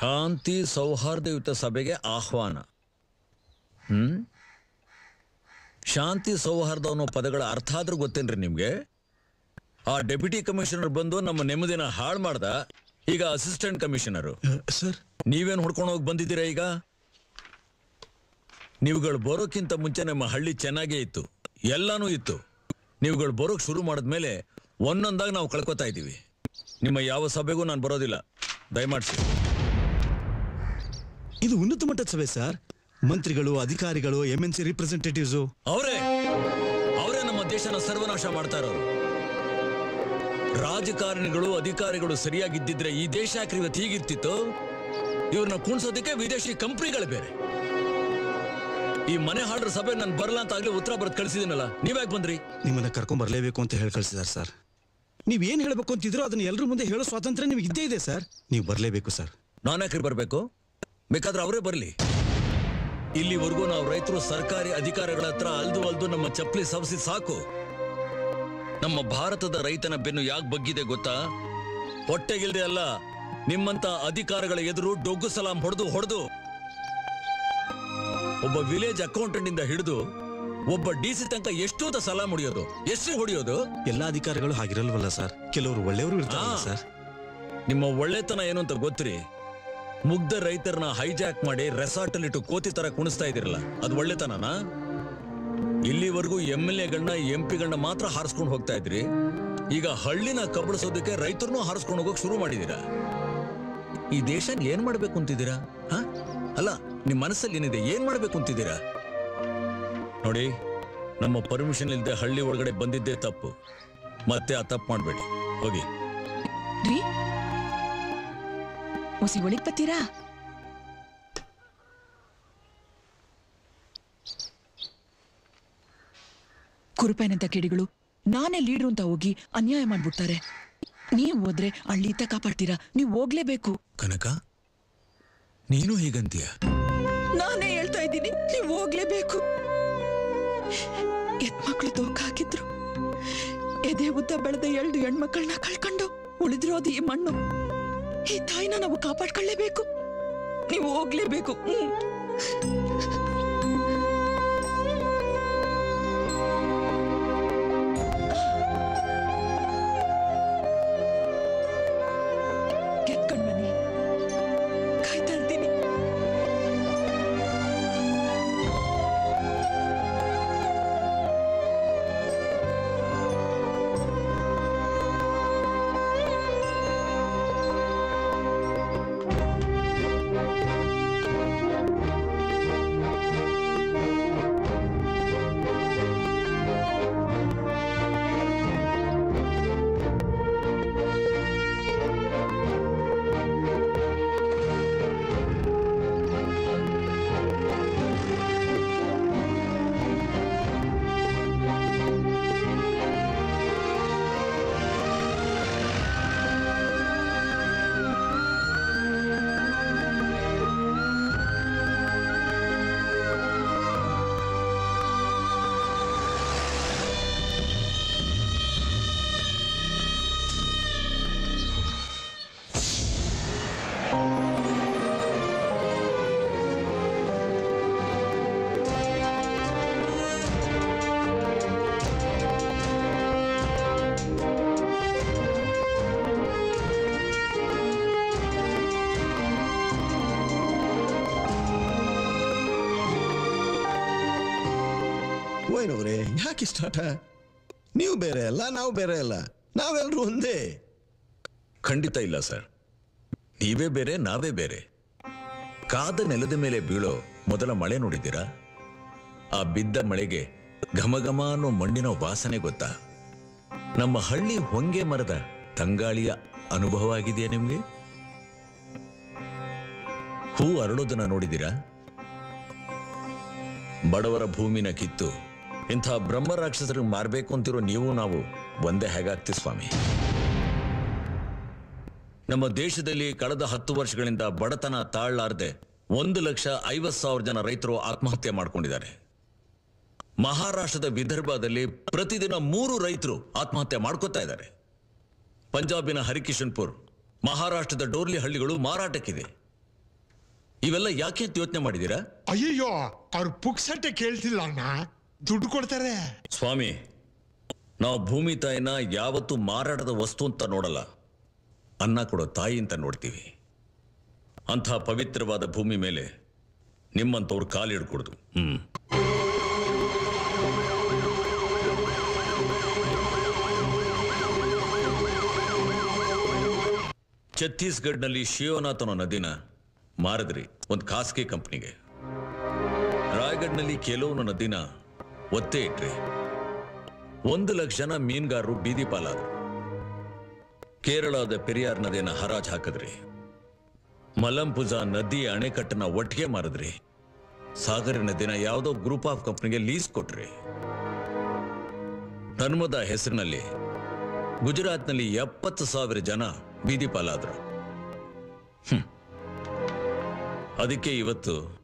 ಶಾಂತಿ ಸೌಹಾರ್ದಯುತ ಸಭೆಗೆ ಆಹ್ವಾನ. ಹ್ಮ್? ಶಾಂತಿ ಸೌಹಾರ್ದ ಅನ್ನೋ ಪದಗಳ ಅರ್ಥ ಆದ್ರೂ ಗೊತ್ತೇನ್ರಿ ನಿಮ್ಗೆ? ಆ ಡೆಪ್ಯೂಟಿ ಕಮಿಷನರ್ ಬಂದು ನಮ್ಮ ನೆಮ್ಮದಿನ ಹಾಳು ಮಾಡ್ದ ಈಗ ಅಸಿಸ್ಟೆಂಟ್ ಕಮಿಷನರು. ಸರ್. ನೀವೇನ್ ಹೊಡ್ಕೊಂಡು ಹೋಗಿ ಬಂದಿದ್ದೀರಾ ಈಗ? ನೀವುಗಳು ಬರೋಕ್ಕಿಂತ ಮುಂಚೆ ನಮ್ಮ ಹಳ್ಳಿ ಚೆನ್ನಾಗೇ ಇತ್ತು. ಎಲ್ಲಾನು ಇತ್ತು. ನೀವುಗಳು ಬರೋಕ್ ಶುರು ಮಾಡಿದ್ಮೇಲೆ ಒಂದೊಂದಾಗಿ ನಾವು ಕಳ್ಕೊತಾ ಇದ್ದೀವಿ. ನಿಮ್ಮ ಯಾವ ಸಭೆಗೂ ನಾನು ಬರೋದಿಲ್ಲ. ದಯಮಾಡಿಸಿ. ಇದು ಉನ್ನತ ಮಟ್ಟದ ಸಭೆ ಸರ್. ಮಂತ್ರಿಗಳು ಅಧಿಕಾರಿಗಳು ಎಂ ಎನ್ ಸಿ ರಿಪ್ರೆಸೆಂಟೇಟಿವ್ಸ್ ಅವರೇ ಅವರೇ ನಮ್ಮ ದೇಶನ ಸರ್ವನಾಶ ಮಾಡ್ತಾ ಇರೋರು. ರಾಜಕಾರಣಿಗಳು ಅಧಿಕಾರಿಗಳು ಸರಿಯಾಗಿದ್ದಿದ್ರೆ ಈ ದೇಶ ಇವತ್ತು ಹೀಗಿರ್ತಿತ್ತು? ಇವ್ರನ್ನ ಕುಣಿಸೋದಕ್ಕೆ ವಿದೇಶಿ ಕಂಪ್ನಿಗಳು ಬೇರೆ. ಈ ಮನೆ ಹಾಡ್ರ ಸಭೆ ನಾನು ಬರಲ್ಲ ಅಂತ ಆಗ್ಲೇ ಉತ್ತರ ಬರೆದು ಕಳಿಸಿದಿನಲ್ಲ ನೀವ್ಯಾಕೆ ಬಂದ್ರಿ? ನಿಮ್ಮನ್ನ ಕರ್ಕೊಂಡ್ ಬರ್ಲೇಬೇಕು ಅಂತ ಹೇಳಿ ಕಳಿಸಿದಾರೆ ಸರ್. ನೀವ್ ಏನ್ ಹೇಳ್ಬೇಕು ಅಂತಿದ್ರೋ ಅದನ್ನ ಎಲ್ಲರ ಮುಂದೆ ಹೇಳೋ ಸ್ವಾತಂತ್ರ್ಯ ನಿಮ್ಗೆ ಇದ್ದೇ ಇದೆ ಸರ್. ನೀವು ಬರ್ಲೇಬೇಕು ಸರ್. ನಾನ್ಯಾಕ್ರಿ ಬರ್ಬೇಕು? ಬೇಕಾದ್ರೆ ಅವರೇ ಬರಲಿ. ಇಲ್ಲಿವರೆಗೂ ನಾವು ರೈತರು ಸರ್ಕಾರಿ ಅಧಿಕಾರಿಗಳ ಹತ್ರ ಅಲ್ದು ಅಲ್ದು ನಮ್ಮ ಚಪ್ಪಲಿ ಸವಸಿ ಸಾಕು. ನಮ್ಮ ಭಾರತದ ರೈತನ ಬೆನ್ನು ಯಾಕೆ ಬಗ್ಗಿದೆ ಗೊತ್ತಾ? ಹೊಟ್ಟೆಗಿಲ್ದೆ ಅಲ್ಲ ನಿಮ್ಮಂತ ಅಧಿಕಾರಗಳ ಎದುರು ಡೊಗ್ಗು ಸಲಾಂ ಹೊಡೆದು ಹೊಡೆದು. ಒಬ್ಬ ವಿಲೇಜ್ ಅಕೌಂಟೆಂಟ್ ಇಂದ ಹಿಡಿದು ಒಬ್ಬ ಡಿ ಸಿ ತನಕ ಎಷ್ಟು ಸಲ ಹೊಡಿಯೋದು? ಎಷ್ಟು ಹೊಡಿಯೋದು? ಎಲ್ಲಾ ಅಧಿಕಾರಿಗಳು ಹಾಗಿರಲ್ವಲ್ಲ ಸರ್? ಕೆಲವರು ಒಳ್ಳೆಯವರು ಇರ್ತಾರೆ ಸರ್? ನಿಮ್ಮ ಒಳ್ಳೆತನ ಏನು ಅಂತ ಗೊತ್ತ್ರಿ? ಮುಗ್ಧ ರೈತರನ್ನ ಹೈಜಾಕ್ ಮಾಡಿ ರೆಸಾರ್ಟ್ ಅಲ್ಲಿ ಇಟ್ಟು ಕೋತಿ ತರ ಕುಣಿಸ್ತಾ ಇದಿರಲ್ಲ ಅದು ಒಳ್ಳೆತನನಾ? ಇಲ್ಲಿವರೆಗೂ ಎಂ ಎಲ್ ಎಗಳನ್ನ, ಎಂ ಪಿಗಳನ್ನ ಮಾತ್ರ ಹಾರಿಸ್ಕೊಂಡು ಹೋಗ್ತಾ ಇದ್ರಿ. ಈಗ ಹಳ್ಳಿನ ಕಬಳಿಸೋದಕ್ಕೆ ರೈತರನ್ನು ಹಾರಿಸ್ಕೊಂಡು ಹೋಗೋಕೆ ಶುರು ಮಾಡಿದೀರಾ? ಈ ದೇಶ ಏನ್ ಮಾಡ್ಬೇಕು ಅಂತಿದ್ದೀರಾ? ಹ? ಅಲ್ಲ, ನಿಮ್ ಮನಸ್ಸಲ್ಲಿ ಏನಿದೆ? ಏನ್ ಮಾಡ್ಬೇಕು ಅಂತಿದ್ದೀರಾ? ನೋಡಿ, ನಮ್ಮ ಪರ್ಮಿಷನ್ ಇಲ್ಲದೆ ಹಳ್ಳಿ ಒಳಗಡೆ ಬಂದಿದ್ದೇ ತಪ್ಪು. ಮತ್ತೆ ಆ ತಪ್ಪು ಮಾಡಬೇಡಿ. ಹೋಗಿ. ಒಸಿ ಒಳಗ್ ಬತ್ತೀರಾ ಕುರುಪೇನಂತ ಕಿಡಿಗಳು ನಾನೇ ಲೀಡ್ರು ಅಂತ ಹೋಗಿ ಅನ್ಯಾಯ ಮಾಡ್ಬಿಡ್ತಾರೆ. ನೀವು ಹೋದ್ರೆ ಅಳ್ಳಿತ ಕಾಪಾಡ್ತೀರಾ ನೀವು ಹೋಗ್ಲೇಬೇಕು. ಕನಕ ನೀನು ಹೀಗಂತೀಯ? ನಾನೇ ಹೇಳ್ತಾ ಇದ್ದೀನಿ ನೀವು ಹೋಗ್ಲೇಬೇಕು. ಎತ್ಮಕ್ಳು ತೋಕ ಹಾಕಿದ್ರು. ಎದೆ ಉದ್ದ ಬೆಳೆದ ಎರಡು ಹೆಣ್ಮಕ್ಳನ್ನ ಕಳ್ಕೊಂಡು ಉಳಿದಿರೋದು ಈ ಮಣ್ಣು. ಈ ತಾಯಿನ ನಾವು ಕಾಪಾಡ್ಕೊಳ್ಳೇಬೇಕು. ನೀವು ಹೋಗ್ಲೇಬೇಕು. ವೈನವ್ರೆ ಯಾಕೆ ಸ್ಟಾರ್ಟ ನೀವು ಬೇರೆ ಅಲ್ಲ, ನಾವು ಬೇರೆ ಅಲ್ಲ. ನಾವೆಲ್ಲರೂ ಒಂದೇ. ಖಂಡಿತ ಇಲ್ಲ, ಸರ್. ನೀವೇ ಬೇರೆ, ನಾವೇ ಬೇರೆ. ಕಾದ ನೆಲದ ಮೇಲೆ ಬೀಳೋ ಮೊದಲ ಮಳೆ ನೋಡಿದ್ದೀರಾ? ಆ ಬಿದ್ದ ಮಳೆಗೆ ಘಮ ಘಮ ಅನ್ನೋ ಮಣ್ಣಿನ ವಾಸನೆ ಗೊತ್ತಾ? ನಮ್ಮ ಹಳ್ಳಿ ಹೊಂಗೆ ಮರದ ತಂಗಾಳಿಯ ಅನುಭವ ಆಗಿದೆಯಾ ನಿಮ್ಗೆ? ಹೂ ಅರಳೋದನ್ನ ನೋಡಿದ್ದೀರಾ? ಬಡವರ ಭೂಮಿನ ಕಿತ್ತು ಇಂಥ ಬ್ರಹ್ಮ ರಾಕ್ಷಸರಿಗೆ ಮಾರಬೇಕು ಅಂತಿರೋ ನೀವು, ನಾವು ಒಂದೇ ಹೇಗಾಗ್ತಿ ಸ್ವಾಮಿ? ನಮ್ಮ ದೇಶದಲ್ಲಿ ಕಳೆದ ಹತ್ತು ವರ್ಷಗಳಿಂದ ಬಡತನ ತಾಳಲಾರದೆ ಒಂದು ಲಕ್ಷ ಐವತ್ ಸಾವಿರ ಜನ ರೈತರು ಆತ್ಮಹತ್ಯೆ ಮಾಡ್ಕೊಂಡಿದ್ದಾರೆ. ಮಹಾರಾಷ್ಟ್ರದ ವಿದರ್ಭದಲ್ಲಿ ಪ್ರತಿದಿನ ಮೂರು ರೈತರು ಆತ್ಮಹತ್ಯೆ ಮಾಡ್ಕೋತಾ ಇದ್ದಾರೆ. ಪಂಜಾಬಿನ ಹರಿಕಿಶನ್ಪುರ್, ಮಹಾರಾಷ್ಟ್ರದ ಡೋರ್ಲಿ ಹಳ್ಳಿಗಳು ಮಾರಾಟಕ್ಕಿದೆ. ಇವೆಲ್ಲ ಯಾಕೆ ಯೋಚನೆ ಮಾಡಿದೀರಾ ಅಯ್ಯೋ ಅವ್ರು ಪುಕ್ಸಟ್ಟೆ ಕೇಳ್ತಿಲ್ಲ ಅಣ್ಣ. ದುಡ್ಡು ಕೊಡ್ತಾರೆ. ಸ್ವಾಮಿ, ನಾವು ಭೂಮಿ ತಾಯಿನ ಯಾವತ್ತು ಮಾರಾಟದ ವಸ್ತು ಅಂತ ನೋಡಲ್ಲ. ಅನ್ನ ಕೊಡೋ ತಾಯಿ ಅಂತ ನೋಡ್ತೀವಿ. ಅಂಥ ಪವಿತ್ರವಾದ ಭೂಮಿ ಮೇಲೆ ನಿಮ್ಮಂಥವ್ರು ಕಾಲಿಡ್ಕೊಡ್ದು ಹ್ಮ್. ಛತ್ತೀಸ್ಗಢ್ನಲ್ಲಿ ಶಿವನಾಥ್ ನದಿನ ಮಾರಿದ್ರಿ ಒಂದು ಖಾಸಗಿ ಕಂಪ್ನಿಗೆ. ರಾಯಗಢ್ನಲ್ಲಿ ಕೆಲವು ನದಿನ ಒತ್ತೆ ಇಟ್ರಿ. ಒಂದು ಲಕ್ಷ ಜನ ಮೀನುಗಾರರು ಬೀದಿ ಪಾಲಾದ್ರು. ಕೇರಳದ ಪೆರಿಯಾರ್ ನದಿನ ಹರಾಜ್ ಹಾಕಿದ್ರಿ. ಮಲಂಪುಜಾ ನದಿ ಅಣೆಕಟ್ಟನ್ನ ಒಟ್ಟಿಗೆ ಮಾರಿದ್ರಿ. ಸಾಗರ ನದಿನ ಯಾವುದೋ ಗ್ರೂಪ್ ಆಫ್ ಕಂಪ್ನಿಗೆ ಲೀಸ್ ಕೊಟ್ರಿ. ನರ್ಮದಾ ಹೆಸರಿನಲ್ಲಿ ಗುಜರಾತ್ನಲ್ಲಿ ಎಪ್ಪತ್ತು ಸಾವಿರ ಜನ ಬೀದಿ ಪಾಲಾದ್ರು. ಅದಕ್ಕೆ ಇವತ್ತು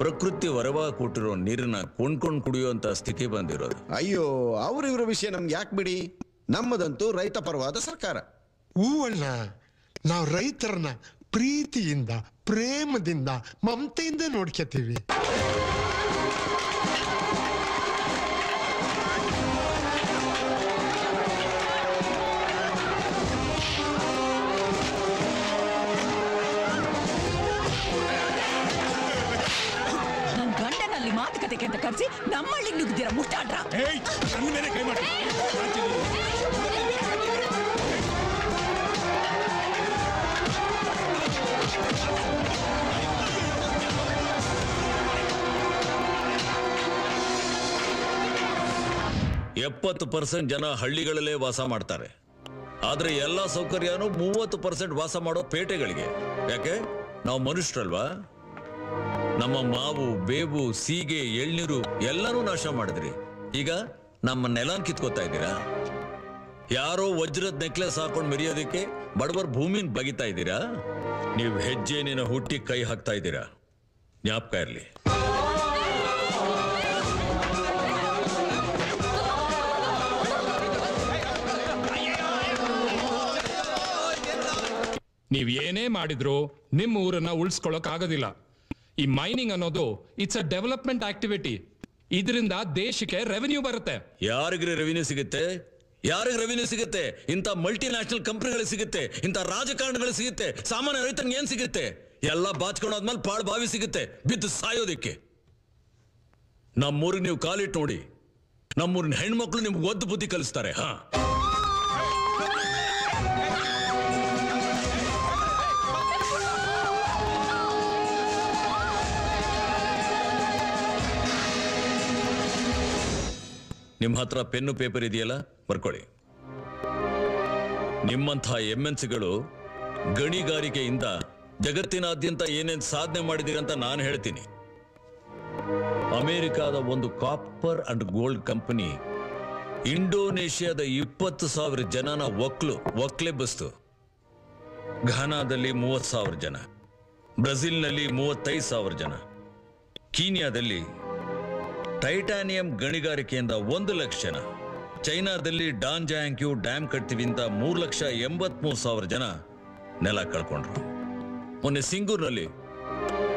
ಪ್ರಕೃತಿ ವರವಾಗಿ ಕೊಟ್ಟಿರೋ ನೀರನ್ನ ಕೊಂಡ್ಕೊಂಡು ಕುಡಿಯುವಂತ ಸ್ಥಿತಿ ಬಂದಿರೋದು. ಅಯ್ಯೋ ಅವ್ರ ಇವ್ರ ವಿಷಯ ನಮ್ಗೆ ಯಾಕೆ ಬಿಡಿ? ನಮ್ಮದಂತೂ ರೈತ ಪರವಾದ ಸರ್ಕಾರ. ಹೂವಣ್ಣ ನಾವು ರೈತರನ್ನ ಪ್ರೀತಿಯಿಂದ ಪ್ರೇಮದಿಂದ ಮಮತೆಯಿಂದ ನೋಡ್ಕೊತೀವಿ. ನಮ್ಮಳ್ಳಿಗೆ ಕೈ ಮಾಡಿ ಎಪ್ಪತ್ತು ಪರ್ಸೆಂಟ್ ಜನ ಹಳ್ಳಿಗಳಲ್ಲೇ ವಾಸ ಮಾಡ್ತಾರೆ ಆದ್ರೆ ಎಲ್ಲಾ ಸೌಕರ್ಯನೂ ಮೂವತ್ತು ಪರ್ಸೆಂಟ್ ವಾಸ ಮಾಡೋ ಪೇಟೆಗಳಿಗೆ ಯಾಕೆ ನಾವು ಮನುಷ್ಯರಲ್ವಾ ನಮ್ಮ ಮಾವು, ಬೇವು, ಸೀಗೆ, ಎಳ್ನೀರು ಎಲ್ಲರೂ ನಾಶ ಮಾಡಿದ್ರಿ. ಈಗ ನಮ್ಮ ನೆಲನ್ ಕಿತ್ಕೋತಾ ಇದ್ದೀರಾ? ಯಾರೋ ವಜ್ರದ ನೆಕ್ಲೆಸ್ ಹಾಕೊಂಡು ಮೆರೆಯೋದಕ್ಕೆ ಬಡವರ್ ಭೂಮಿನ ಬಗಿತಾ ಇದ್ದೀರಾ? ನೀವು ಹೆಜ್ಜೆನಿನ ಹುಟ್ಟಿ ಕೈ ಹಾಕ್ತಾ ಇದ್ದೀರಾ? ಜ್ಞಾಪಕ ಇರಲಿ. ನೀವ್ ಏನೇ ಮಾಡಿದ್ರು ನಿಮ್ಮ ಊರನ್ನ ಉಳಿಸ್ಕೊಳಕ್ ಆಗೋದಿಲ್ಲ. ಈ ಮೈನಿಂಗ್ ಅನ್ನೋದು ಇಟ್ಸ್ ಅ ಡೆವಲಪ್ಮೆಂಟ್ ಆಕ್ಟಿವಿಟಿ ಇದರಿಂದ ದೇಶಕ್ಕೆ ರೆವೆನ್ಯೂ ಬರುತ್ತೆ. ಯಾರಿಗ್ರಿ ರೆವಿನ್ಯೂ ಸಿಗುತ್ತೆ? ಯಾರಿಗೆ ರೆವಿನ್ಯೂ ಸಿಗುತ್ತೆ? ಇಂಥ ಮಲ್ಟಿ ನ್ಯಾಷನಲ್ ಕಂಪನಿಗಳಿಗೆ ಸಿಗುತ್ತೆ. ಇಂಥ ರಾಜಕಾರಣಗಳು ಸಿಗುತ್ತೆ. ಸಾಮಾನ್ಯ ರೈತನಿಗೆ ಏನ್ ಸಿಗುತ್ತೆ? ಎಲ್ಲ ಬಾಚ್ಕೊಂಡಾದ್ಮೇಲೆ ಪಾಳು ಬಾವಿ ಸಿಗುತ್ತೆ. ಬಿದ್ದು ಸಾಯೋದಿಕ್ಕೆ. ನಮ್ಮೂರಿಗೆ ನೀವು ಕಾಲಿಟ್ಟು ನೋಡಿ. ನಮ್ಮೂರಿನ ಹೆಣ್ಮಕ್ಳು ನಿಮ್ಗೆ ಒದ್ದು ಬುದ್ಧಿ ಕಲಿಸ್ತಾರೆ. ಹಾ. ನಿಮ್ಮ ಹತ್ರ ಪೆನ್ನು ಪೇಪರ್ ಇದೆಯಲ್ಲ, ಬರ್ಕೊಳ್ಳಿ. ನಿಮ್ಮಂಥ ಎಂ ಎನ್ ಸಿಗಳು ಗಣಿಗಾರಿಕೆಯಿಂದ ಜಗತ್ತಿನಾದ್ಯಂತ ಏನೇನು ಸಾಧನೆ ಮಾಡಿದಿರಂತ ನಾನು ಹೇಳ್ತೀನಿ. ಅಮೆರಿಕಾದ ಒಂದು ಕಾಪರ್ ಅಂಡ್ ಗೋಲ್ಡ್ ಕಂಪನಿ ಇಂಡೋನೇಷ್ಯಾದ ಇಪ್ಪತ್ತು ಸಾವಿರ ಜನನ ಒಕ್ಲು ಒಕ್ಲೆಬ್ಬಿಸ್ತು ಘಾನಾದಲ್ಲಿ ಮೂವತ್ತು ಸಾವಿರ ಜನ ಬ್ರೆಜಿಲ್ನಲ್ಲಿ ಮೂವತ್ತೈದು ಸಾವಿರ ಜನ, ಕೀನ್ಯಾದಲ್ಲಿ ಟೈಟಾನಿಯಂ ಗಣಿಗಾರಿಕೆಯಿಂದ ಒಂದು ಲಕ್ಷ ಜನ ಚೈನಾದಲ್ಲಿ ಡಾನ್ ಜಾಂಕ್ಯೂ ಡ್ಯಾಮ್ ಕಟ್ತೀವಿ ಅಂತ ಮೂರು ಲಕ್ಷ ಎಂಬತ್ಮೂರು ಸಾವಿರ ಜನ ನೆಲ ಕಳ್ಕೊಂಡ್ರು. ಮೊನ್ನೆ ಸಿಂಗೂರ್ನಲ್ಲಿ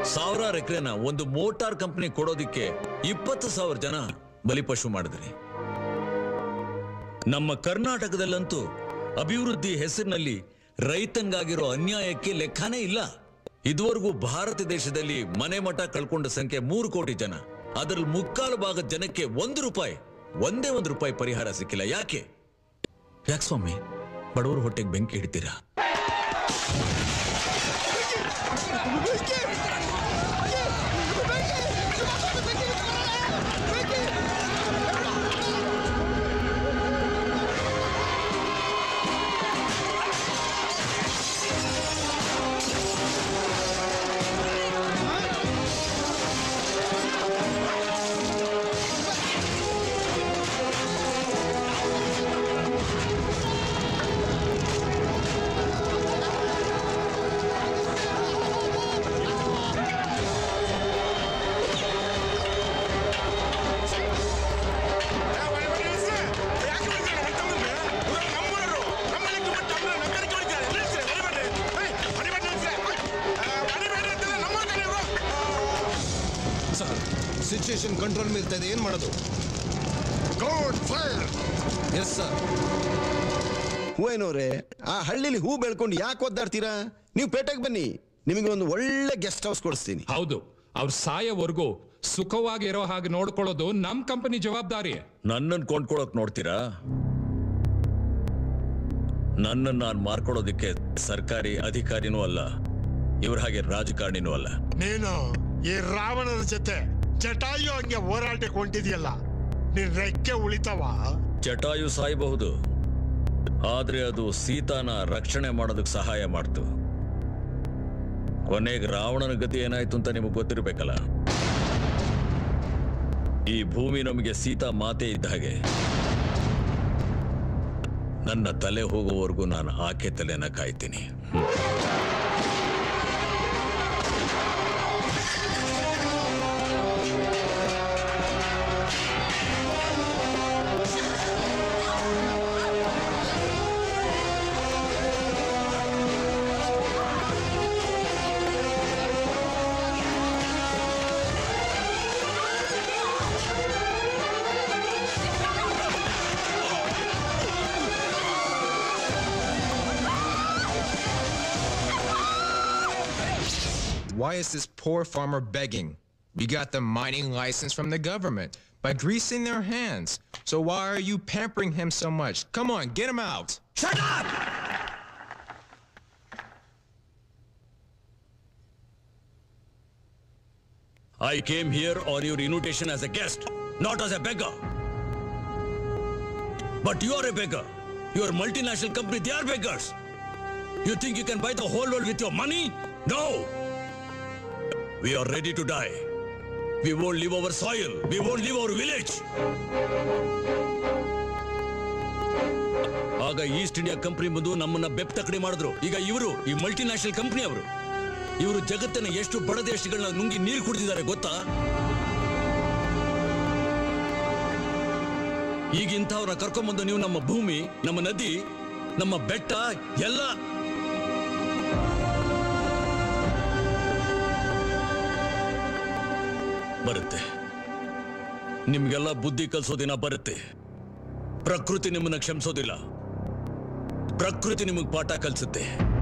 ಸಾವಿರಾರು ಎಕರೆನ ಒಂದು ಮೋಟಾರ್ ಕಂಪನಿ ಕೊಡೋದಿಕ್ಕೆ ಇಪ್ಪತ್ತು ಸಾವಿರ ಜನ ಬಲಿಪಶು ಮಾಡಿದ್ರಿ. ನಮ್ಮ ಕರ್ನಾಟಕದಲ್ಲಂತೂ ಅಭಿವೃದ್ಧಿ ಹೆಸರಿನಲ್ಲಿ ರೈತನ್ಗಾಗಿರೋ ಅನ್ಯಾಯಕ್ಕೆ ಲೆಕ್ಕನೇ ಇಲ್ಲ. ಇದುವರೆಗೂ ಭಾರತ ದೇಶದಲ್ಲಿ ಮನೆ ಮಠ ಕಳ್ಕೊಂಡ ಸಂಖ್ಯೆ ಮೂರು ಕೋಟಿ ಜನ. ಅದರಲ್ಲಿ ಮುಕ್ಕಾಲು ಭಾಗ ಜನಕ್ಕೆ ಒಂದು ರೂಪಾಯಿ, ಒಂದೇ ಒಂದು ರೂಪಾಯಿ ಪರಿಹಾರ ಸಿಕ್ಕಿಲ್ಲ. ಯಾಕೆ? ಯಾಕೆ ಸ್ವಾಮಿ? ಬಡವರು ಹೊಟ್ಟೆಗೆ ಬೆಂಕಿ ಇಡ್ತೀರಾ ಕಂಟ್ರೋಲ್ ಮೀರ್ತಾ ಇದೆ ಏನ್ ಮಾಡೋದು? ಗೋಡ್ ಫೈರ್ ಎಸ್ ಸರ್ ಹೂವೇನೋರೆ ಆ ಹಳ್ಳಿಲಿ ಹೂ ಬೆಳ್ಕೊಂಡು ಯಾಕೆ ಒದ್ದಾಡ್ತೀರಾ? ನೀವು ಪೇಟೆಗೆ ಬನ್ನಿ. ನಿಮಗೆ ಒಂದು ಒಳ್ಳೆ ಗೆಸ್ಟ್ ಹೌಸ್ ಕೊಡಿಸ್ತೀನಿ. ಹೌದು. ಅವ್ರ ಸುಖವಾಗಿ ಇರೋ ಹಾಗೆ ನೋಡ್ಕೊಳ್ಳೋದು ನಮ್ ಕಂಪನಿ ಜವಾಬ್ದಾರಿ. ನನ್ನನ್ನು ಕೊಂಡ್ಕೊಳಕ್ ನೋಡ್ತೀರಾ? ನನ್ನನ್ನು ನಾನು ಮಾರ್ಕೊಳ್ಳೋದಿಕ್ಕೆ ಸರ್ಕಾರಿ ಅಧಿಕಾರಿನೂ ಅಲ್ಲ ಇವ್ರ ಹಾಗೆ ರಾಜಕಾರಣಿನೂ ಅಲ್ಲ. ನೀನು ಈ ರಾವಣನ ಜೊತೆ ಜಟಾಯು ಹಂಗೆ ಹೋರಾಟಕ್ಕೆ ಹೊಂಟಿದ್ಯಲ್ಲ ನಿನ್ ರೆಕ್ಕೆ ಉಳಿತಾವ? ಜಟಾಯು ಸಾಯಬಹುದು, ಆದ್ರೆ ಅದು ಸೀತಾನ ರಕ್ಷಣೆ ಮಾಡೋದಕ್ಕೆ ಸಹಾಯ ಮಾಡ್ತು. ಕೊನೆಗೆ ರಾವಣನ ಗತಿ ಏನಾಯ್ತು ಅಂತ ನಿಮಗೆ ಗೊತ್ತಿರ್ಬೇಕಲ್ಲ? ಈ ಭೂಮಿ ನಮಗೆ ಸೀತಾ ಮಾತೆ ಇದ್ದ ಹಾಗೆ. ನನ್ನ ತಲೆ ಹೋಗುವವರೆಗೂ ನಾನು ಆಕೆ ತಲೆನ ಕಾಯ್ತೀನಿ. Why is this poor farmer begging? We got the mining license from the government by greasing their hands. So why are you pampering him so much? Come on, get him out. Shut up! I came here on your invitation as a guest, not as a beggar. But you are a beggar. Your multinational company, they are beggars. You think you can buy the whole world with your money? No! We are ready to die. We won't leave our soil. We won't leave our village. ಆಗ East India company ಬಂದು ನಮ್ಮನ್ನ ಬೆಪ್ ತಕಡಿ ಮಾಡಿದ್ರು ಈಗ ಇವರು ಈ multinational company ಅವರು ಇವರು ಜಗತ್ತಿನ ಎಷ್ಟು ಬಡ ದೇಶಗಳನ್ನ ನುಂಗಿ ನೀರು ಕುಡಿದಿದ್ದಾರೆ ಗೊತ್ತಾ ಈಗ ಇಂಥವ್ರನ್ನ ಕರ್ಕೊಂಬಂದು ನೀವು ನಮ್ಮ ಭೂಮಿ, ನಮ್ಮ ನದಿ, ನಮ್ಮ ಬೆಟ್ಟ, ಎಲ್ಲ ಬರುತ್ತೆ. ನಿಮ್ಗೆಲ್ಲ ಬುದ್ಧಿ ಕಲಿಸೋ ದಿನ ಬರುತ್ತೆ. ಪ್ರಕೃತಿ ನಿಮ್ಮನ್ನ ಕ್ಷಮಿಸೋದಿಲ್ಲ. ಪ್ರಕೃತಿ ನಿಮಗೆ ಪಾಠ ಕಲಿಸುತ್ತೆ.